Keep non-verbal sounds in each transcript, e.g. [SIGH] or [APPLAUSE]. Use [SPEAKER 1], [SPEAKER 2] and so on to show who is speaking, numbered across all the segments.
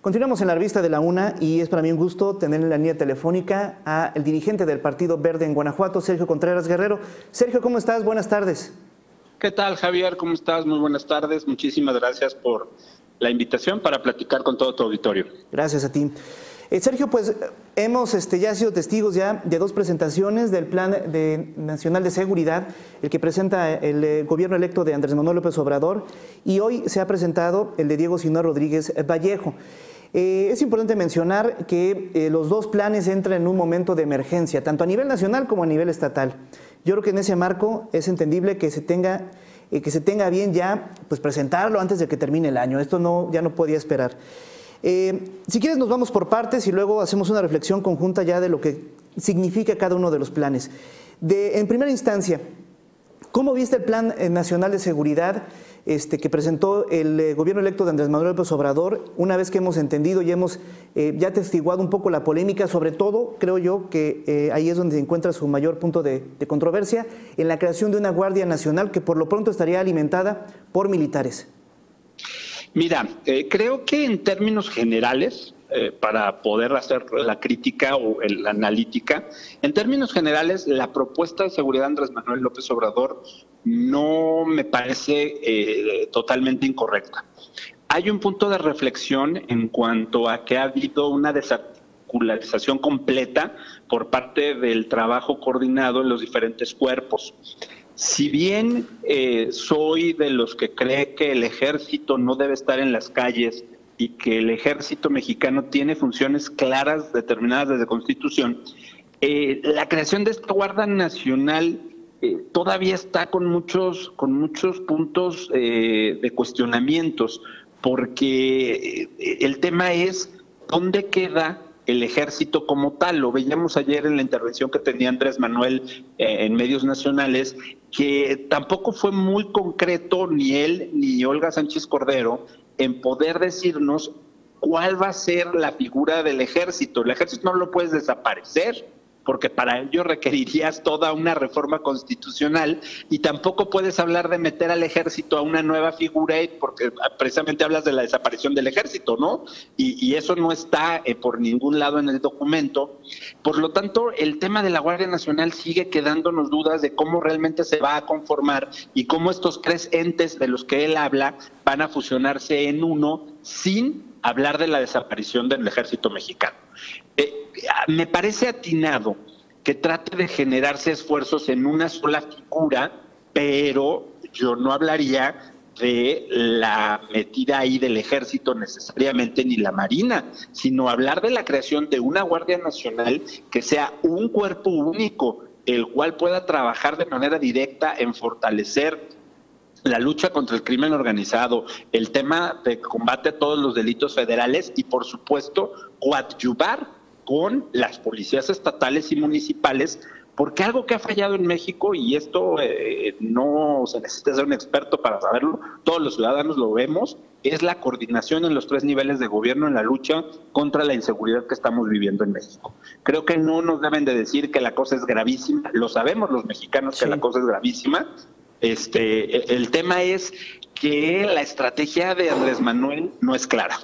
[SPEAKER 1] Continuamos en la revista de la UNA y es para mí un gusto tener en la línea telefónica al dirigente del Partido Verde en Guanajuato, Sergio Contreras Guerrero. Sergio, ¿cómo estás? Buenas tardes.
[SPEAKER 2] ¿Qué tal, Javier? ¿Cómo estás? Muy buenas tardes. Muchísimas gracias por la invitación para platicar con todo tu auditorio.
[SPEAKER 1] Gracias a ti. Eh, Sergio, pues hemos este, ya sido testigos ya de dos presentaciones del Plan de, Nacional de Seguridad, el que presenta el eh, gobierno electo de Andrés Manuel López Obrador, y hoy se ha presentado el de Diego Sinúa Rodríguez Vallejo. Eh, es importante mencionar que los dos planes entran en un momento de emergencia, tanto a nivel nacional como a nivel estatal. Yo creo que en ese marco es entendible que se tenga, que se tenga bien ya pues, presentarlo antes de que termine el año. Esto no, ya no podía esperar. Eh, si quieres nos vamos por partes y luego hacemos una reflexión conjunta ya de lo que significa cada uno de los planes. En primera instancia, ¿cómo viste el Plan eh, Nacional de Seguridad este, que presentó el eh, gobierno electo de Andrés Manuel López Obrador? Una vez que hemos entendido y hemos ya testiguado un poco la polémica, sobre todo creo yo que ahí es donde se encuentra su mayor punto de controversia, en la creación de una Guardia Nacional que por lo pronto estaría alimentada por militares.
[SPEAKER 2] Mira, eh, creo que en términos generales, eh, para poder hacer la crítica o la analítica, en términos generales, la propuesta de seguridad de Andrés Manuel López Obrador no me parece eh, totalmente incorrecta. Hay un punto de reflexión en cuanto a que ha habido una desarticularización completa por parte del trabajo coordinado en los diferentes cuerpos. Si bien eh, soy de los que cree que el ejército no debe estar en las calles y que el ejército mexicano tiene funciones claras determinadas desde Constitución, eh, la creación de esta Guardia Nacional eh, todavía está con muchos, con muchos puntos de cuestionamientos, porque el tema es dónde queda el ejército como tal. Lo veíamos ayer en la intervención que tenía Andrés Manuel eh, en medios nacionales, que tampoco fue muy concreto ni él ni Olga Sánchez Cordero en poder decirnos cuál va a ser la figura del ejército. El ejército no lo puedes desaparecer porque para ello requerirías toda una reforma constitucional y tampoco puedes hablar de meter al ejército a una nueva figura porque precisamente hablas de la desaparición del ejército, ¿no? Y, eso no está eh, por ningún lado en el documento. Por lo tanto, el tema de la Guardia Nacional sigue quedándonos dudas de cómo realmente se va a conformar y cómo estos tres entes de los que él habla van a fusionarse en uno sin hablar de la desaparición del ejército mexicano. Eh, me parece atinado que trate de generarse esfuerzos en una sola figura, pero yo no hablaría de la metida ahí del ejército necesariamente ni la marina, sino hablar de la creación de una Guardia Nacional que sea un cuerpo único, el cual pueda trabajar de manera directa en fortalecer la lucha contra el crimen organizado, el tema de combate a todos los delitos federales y, por supuesto, coadyuvar con las policías estatales y municipales, porque algo que ha fallado en México, y esto eh, no se necesita ser un experto para saberlo, todos los ciudadanos lo vemos, es la coordinación en los tres niveles de gobierno en la lucha contra la inseguridad que estamos viviendo en México. Creo que no nos deben de decir que la cosa es gravísima, lo sabemos los mexicanos que la cosa es gravísima, este, el tema es que la estrategia de Andrés Manuel no es clara.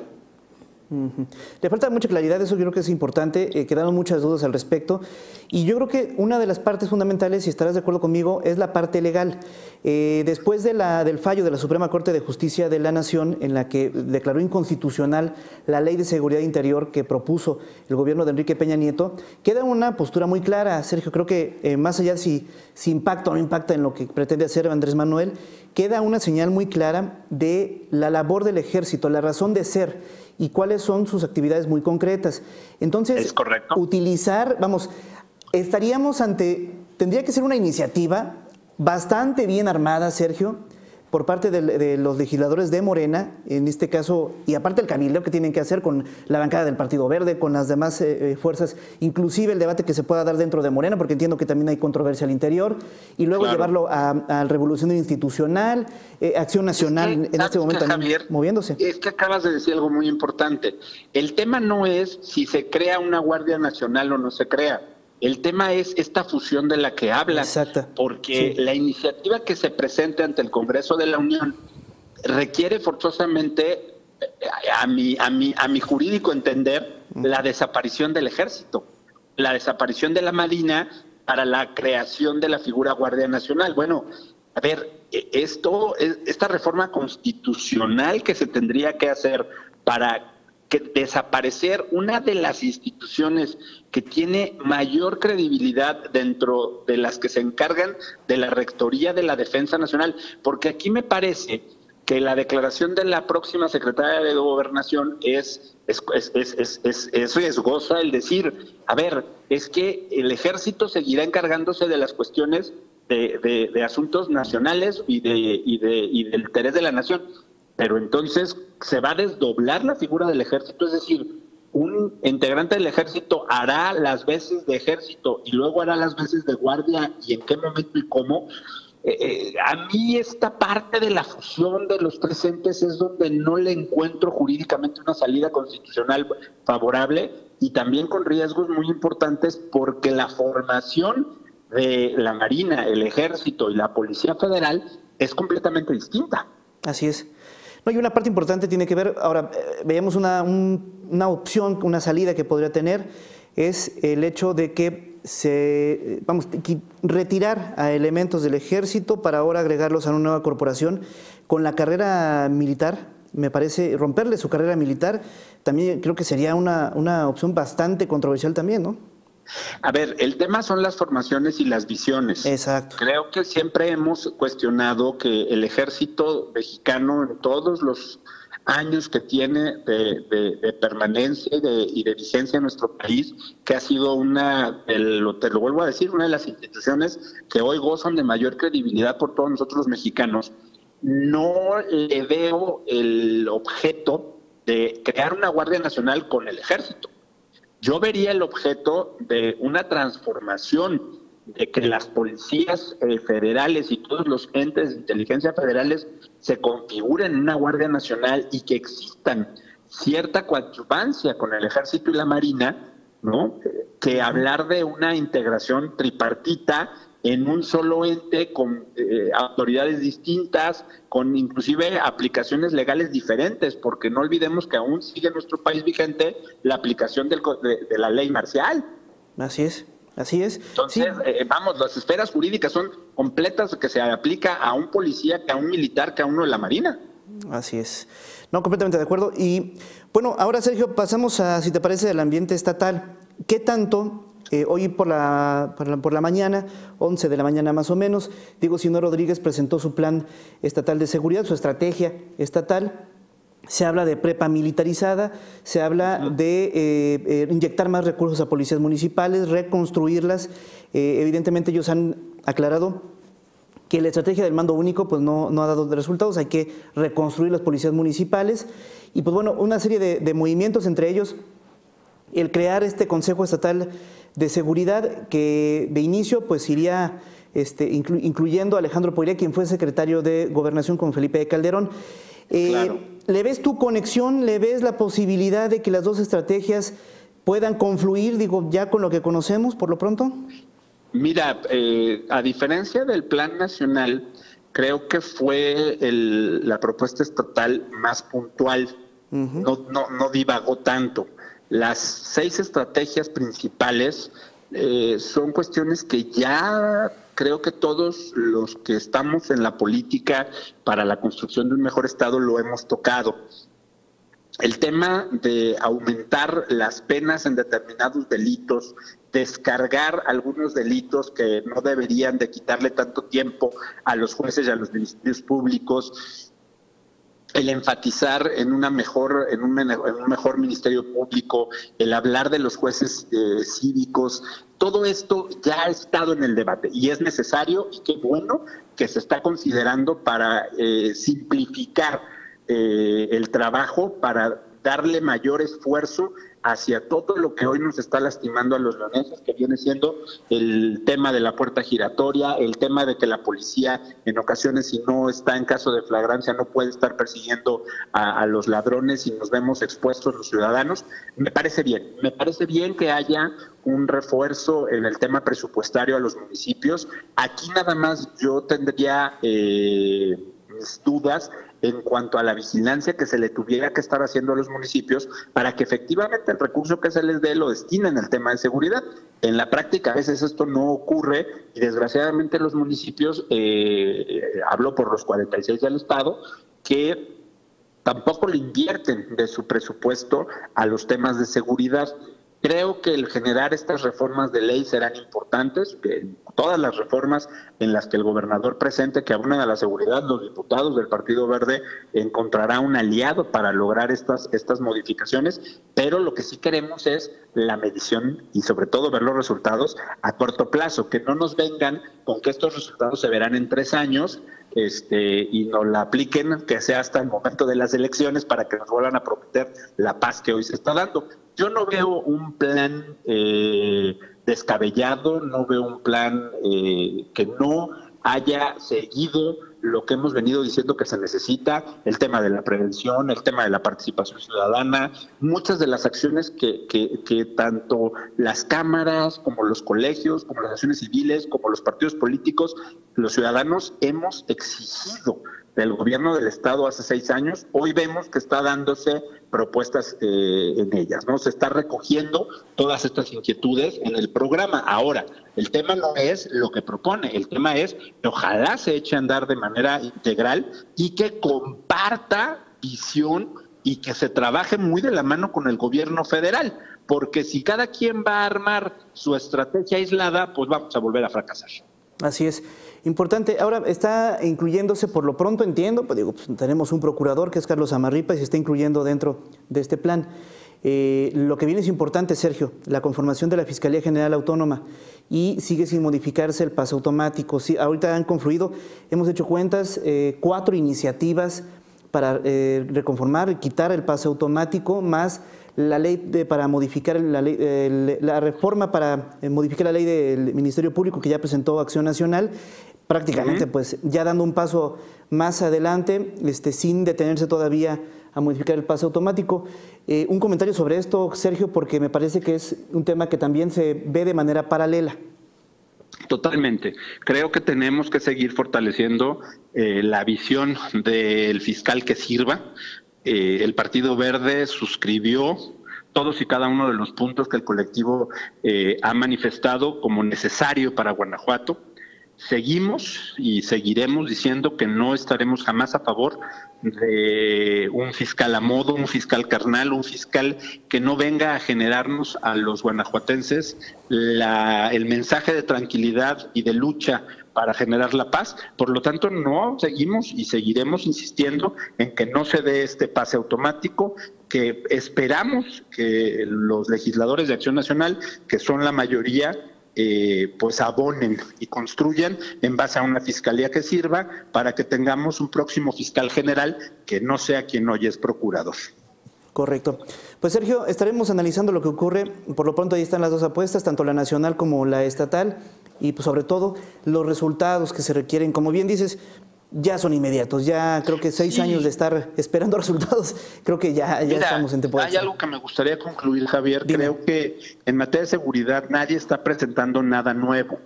[SPEAKER 1] Le falta mucha claridad, eso yo creo que es importante, eh, quedaron muchas dudas al respecto. Y yo creo que una de las partes fundamentales, si estarás de acuerdo conmigo, es la parte legal. Eh, después de la, del fallo de la Suprema Corte de Justicia de la Nación, en la que declaró inconstitucional la ley de seguridad interior que propuso el gobierno de Enrique Peña Nieto, queda una postura muy clara, Sergio, creo que eh, más allá de si, si impacta o no impacta en lo que pretende hacer Andrés Manuel, queda una señal muy clara de la labor del ejército, la razón de ser y cuáles son sus actividades muy concretas. Entonces, utilizar, vamos, estaríamos ante, tendría que ser una iniciativa bastante bien armada, Sergio, por parte de, los legisladores de Morena, en este caso, y aparte el cabildo que tienen que hacer con la bancada del Partido Verde, con las demás eh, eh, fuerzas, inclusive el debate que se pueda dar dentro de Morena, porque entiendo que también hay controversia al interior, y luego llevarlo a, a, Revolución Institucional, eh, Acción Nacional en este momento también moviéndose.
[SPEAKER 2] Es que acabas de decir algo muy importante. El tema no es si se crea una Guardia Nacional o no se crea el tema es esta fusión de la que habla, porque la iniciativa que se presente ante el Congreso de la Unión requiere forzosamente a mi, a mi, a mi jurídico entender, la desaparición del ejército, la desaparición de la Marina para la creación de la figura Guardia Nacional. Bueno, a ver, e, esto, esta reforma constitucional que se tendría que hacer para que desaparecer una de las instituciones que tiene mayor credibilidad dentro de las que se encargan de la Rectoría de la Defensa Nacional, porque aquí me parece que la declaración de la próxima secretaria de Gobernación es, es, es, es, riesgosa el decir, a ver, es que el ejército seguirá encargándose de las cuestiones de, de, asuntos nacionales y, de, y, de, y del interés de la nación, pero entonces se va a desdoblar la figura del ejército, es decir, un integrante del ejército hará las veces de ejército y luego hará las veces de guardia y en qué momento y cómo, eh, eh, a mí esta parte de la fusión de los presentes es donde no le encuentro jurídicamente una salida constitucional favorable y también con riesgos muy importantes porque la formación de la Marina, el Ejército y la Policía Federal es completamente distinta.
[SPEAKER 1] Así es. No, y una parte importante tiene que ver, ahora, eh, veíamos una, una opción, una salida que podría tener, es el hecho de que se, vamos, retirar a elementos del ejército para ahora agregarlos a una nueva corporación con la carrera militar, me parece, romperle su carrera militar, también creo que sería una, una opción bastante controversial también, ¿no?
[SPEAKER 2] A ver, el tema son las formaciones y las visiones.
[SPEAKER 1] Exacto.
[SPEAKER 2] Creo que siempre hemos cuestionado que el ejército mexicano en todos los años que tiene de, permanencia y de, y de, vigencia en nuestro país, que ha sido una, te lo vuelvo a decir, una de las instituciones que hoy gozan de mayor credibilidad por todos nosotros los mexicanos, no le veo el objeto de crear una Guardia Nacional con el ejército. Yo vería el objeto de una transformación de que las policías eh, federales y todos los entes de inteligencia federales se configuren en una Guardia Nacional y que existan cierta coadyuvancia con el Ejército y la Marina, ¿no? Que hablar de una integración tripartita en un solo ente con eh, autoridades distintas, con inclusive aplicaciones legales diferentes, porque no olvidemos que aún sigue en nuestro país vigente la aplicación del, de la ley marcial.
[SPEAKER 1] Así es. Así es.
[SPEAKER 2] Entonces, eh, vamos, las esferas jurídicas son completas que se aplica a un policía, que a un militar, que a uno de la Marina.
[SPEAKER 1] Así es. No, completamente de acuerdo. Y bueno, ahora Sergio, pasamos a, si te parece, del ambiente estatal. ¿Qué tanto eh, hoy por la, por la, por, la, mañana, 11 de la mañana más o menos, Diego Sino Rodríguez presentó su plan estatal de seguridad, su estrategia estatal. Se habla de prepa militarizada, se habla de eh, eh, inyectar más recursos a policías municipales, reconstruirlas. Evidentemente ellos han aclarado que la estrategia del mando único pues no, ha dado resultados, hay que reconstruir las policías municipales. Y pues bueno, una serie de, movimientos, entre ellos el crear este Consejo Estatal de Seguridad que de inicio pues iría este, incluyendo a Alejandro Poiré, quien fue secretario de Gobernación con Felipe de Calderón. ¿Le ves tu conexión? ¿Le ves la posibilidad de que las dos estrategias puedan confluir, digo, ya con lo que conocemos por lo pronto?
[SPEAKER 2] Mira, eh, a diferencia del Plan Nacional, creo que fue la propuesta estatal más puntual, no, no, no divagó tanto. Las seis estrategias principales eh, son cuestiones que ya creo que todos los que estamos en la política para la construcción de un mejor Estado lo hemos tocado. El tema de aumentar las penas en determinados delitos, descargar algunos delitos que no deberían de quitarle tanto tiempo a los jueces y a los ministerios públicos, el enfatizar en una mejor en un, mejor ministerio público, el hablar de los jueces eh, cívicos, todo esto ya ha estado en el debate y es necesario y qué bueno que se está considerando para eh, simplificar eh, el trabajo, para darle mayor esfuerzo hacia todo lo que hoy nos está lastimando a los leoneses, que viene siendo el tema de la puerta giratoria, el tema de que la policía en ocasiones, si no está en caso de flagrancia, no puede estar persiguiendo a, los ladrones y nos vemos expuestos los ciudadanos. Me parece bien, me parece bien que haya un refuerzo en el tema presupuestario a los municipios. Aquí nada más yo tendría eh, dudas en cuanto a la vigilancia que se le tuviera que estar haciendo a los municipios para que efectivamente el recurso que se les dé lo destinen al tema de seguridad. En la práctica a veces esto no ocurre y desgraciadamente los municipios, eh, hablo por los 46 del Estado, que tampoco le invierten de su presupuesto a los temas de seguridad. Creo que el generar estas reformas de ley serán importantes, que todas las reformas en las que el gobernador presente que abonan a la seguridad, los diputados del Partido Verde encontrará un aliado para lograr estas, estas modificaciones, pero lo que sí queremos es la medición y sobre todo ver los resultados a corto plazo, que no nos vengan con que estos resultados se verán en tres años este, y nos la apliquen, que sea hasta el momento de las elecciones para que nos vuelvan a prometer la paz que hoy se está dando. Yo no veo un plan eh, descabellado, no veo un plan eh, que no haya seguido lo que hemos venido diciendo que se necesita, el tema de la prevención, el tema de la participación ciudadana, muchas de las acciones que, que, que, tanto las cámaras como los colegios, como las acciones civiles, como los partidos políticos, los ciudadanos hemos exigido del gobierno del Estado hace seis años, hoy vemos que está dándose propuestas eh, en ellas, ¿no? Se está recogiendo todas estas inquietudes en el programa. Ahora, el tema no es lo que propone, el tema es que ojalá se eche a andar de manera integral y que comparta visión y que se trabaje muy de la mano con el gobierno federal, porque si cada quien va a armar su estrategia aislada, pues vamos a volver a fracasar.
[SPEAKER 1] Así es. Importante. Ahora está incluyéndose, por lo pronto entiendo, pues digo, pues tenemos un procurador que es Carlos Amarripa y se está incluyendo dentro de este plan. Eh, lo que viene es importante, Sergio, la conformación de la Fiscalía General Autónoma y sigue sin modificarse el paso automático. Sí, ahorita han confluido, hemos hecho cuentas, eh, cuatro iniciativas para eh, reconformar quitar el paso automático, más la ley de, para modificar la, ley, la reforma para eh, modificar la ley del Ministerio Público que ya presentó Acción Nacional, prácticamente pues ya dando un paso más adelante, este, sin detenerse todavía a modificar el paso automático. Eh, un comentario sobre esto, Sergio, porque me parece que es un tema que también se ve de manera paralela.
[SPEAKER 2] Totalmente. Creo que tenemos que seguir fortaleciendo eh, la visión del fiscal que sirva. Eh, el Partido Verde suscribió todos y cada uno de los puntos que el colectivo ha manifestado como necesario para Guanajuato. Seguimos y seguiremos diciendo que no estaremos jamás a favor de un fiscal a modo, un fiscal carnal, un fiscal que no venga a generarnos a los guanajuatenses el mensaje de tranquilidad y de lucha para generar la paz. Por lo tanto, no seguimos y seguiremos insistiendo en que no se dé este pase automático, que esperamos que los legisladores de Acción Nacional, que son la mayoría, eh, pues abonen y construyan en base a una fiscalía que sirva para que tengamos un próximo fiscal general que no sea quien hoy es procurador.
[SPEAKER 1] Correcto. Pues Sergio, estaremos analizando lo que ocurre. Por lo pronto ahí están las dos apuestas, tanto la nacional como la estatal, y pues sobre todo los resultados que se requieren. Como bien dices, ya son inmediatos. Ya creo que seis años de estar esperando [LAUGHS] resultados, creo que ya, ya estamos en temporada.
[SPEAKER 2] Hay algo que me gustaría concluir, Javier. Creo que en materia de seguridad nadie está presentando nada nuevo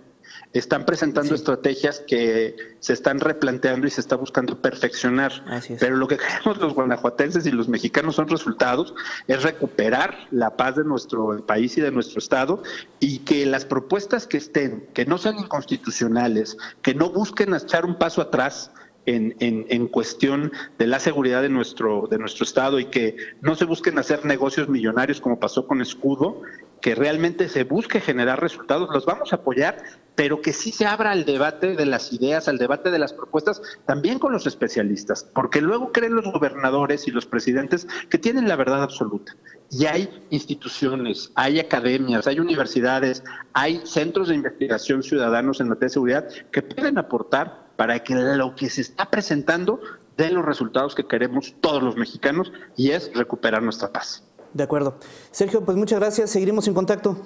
[SPEAKER 2] están presentando estrategias que se están replanteando y se está buscando perfeccionar. Pero lo que [LAUGHS] queremos los guanajuatenses y los mexicanos son resultados, es recuperar la paz de nuestro país y de nuestro estado y que las propuestas que estén, que no sean inconstitucionales, que no busquen echar un paso atrás, en, en, en, cuestión de la seguridad de nuestro, de nuestro Estado y que no se busquen hacer negocios millonarios como pasó con Escudo, que realmente se busque generar resultados, los vamos a apoyar, pero que sí se abra al debate de las ideas, al debate de las propuestas, también con los especialistas, porque luego creen los gobernadores y los presidentes que tienen la verdad absoluta. Y hay instituciones, hay academias, hay universidades, hay centros de investigación ciudadanos en materia de seguridad que pueden aportar para que lo que se está presentando dé los resultados que queremos todos los mexicanos y es recuperar nuestra paz.
[SPEAKER 1] De acuerdo. Sergio, pues muchas gracias. Seguiremos en contacto.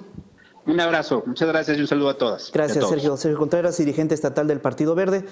[SPEAKER 2] Un abrazo, muchas gracias y un saludo a todas.
[SPEAKER 1] Gracias, Sergio. Sergio Contreras, dirigente estatal del Partido Verde.